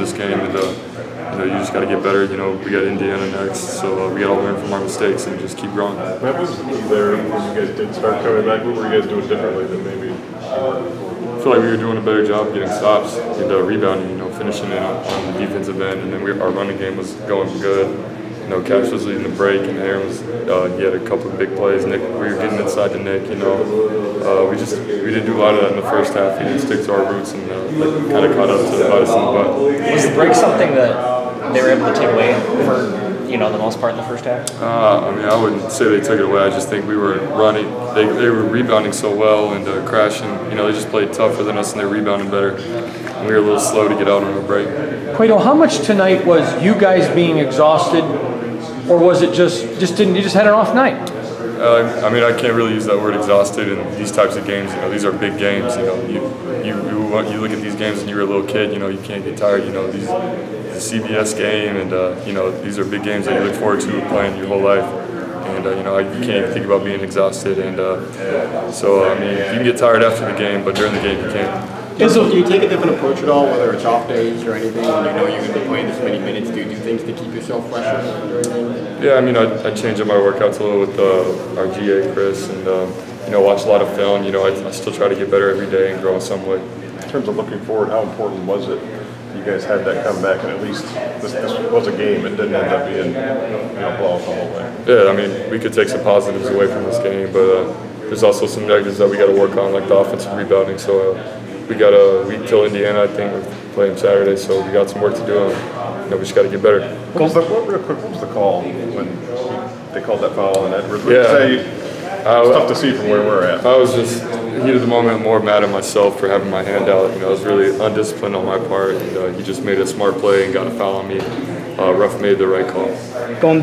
this game, and uh, you know you just got to get better. You know we got Indiana next, so uh, we got to learn from our mistakes and just keep growing. What was there when you guys did start coming back? What were you guys doing differently than maybe you were before? I feel like we were doing a better job getting stops and uh, rebounding, you know, finishing in on, on the defensive end, and then we, our running game was going good. You know, Cash was leading the break, and Aaron was uh, he had a couple of big plays. Nick, we were getting inside to Nick. You know, uh, we just we didn't do a lot of that in the first half. We didn't stick to our roots, and uh, that kind of caught up to bite us in the butt. Was the break something that they were able to take away for you know the most part in the first half? Uh, I mean, I wouldn't say they took it away. I just think we were running. They, they were rebounding so well and uh, crashing. You know, they just played tougher than us, and they were rebounding better. And we were a little slow to get out on the break. Cueto, how much tonight was you guys being exhausted, or was it just just didn't you just had an off night? Uh, I mean, I can't really use that word exhausted in these types of games. You know, these are big games. You know, you you you, you look at these games and you're a little kid. You know, you can't get tired. You know, these a CBS game, and uh, you know these are big games that you look forward to playing your whole life. And uh, you know, you can't even think about being exhausted. And uh, so, I mean, you can get tired after the game, but during the game you can't. Is do you take a different approach at all, whether it's off days or anything, when you know you're going to be playing this many minutes? Do you do things to keep yourself fresh? Yeah, I mean, I, I change up my workouts a little with uh, our GA Chris, and um, you know, watch a lot of film. You know, I, I still try to get better every day and grow in some way. In terms of looking forward, how important was it you guys had that comeback and at least this, this was a game. It didn't end up being you know blowout the whole way. Yeah, I mean, we could take some positives away from this game, but uh, there's also some negatives that we got to work on, like the offensive rebounding. So uh, we got a week till Indiana. I think we play them Saturday, so we got some work to do. And, you know, we just got to get better. What was the, what, real quick, what was the call when they called that foul on Edwards? Would Yeah. you say I, it's tough to see from where we're at. I was just heat of the moment, more mad at myself for having my hand out. You know, I was really undisciplined on my part, and uh, he just made a smart play and got a foul on me. Uh, Ruff made the right call. Going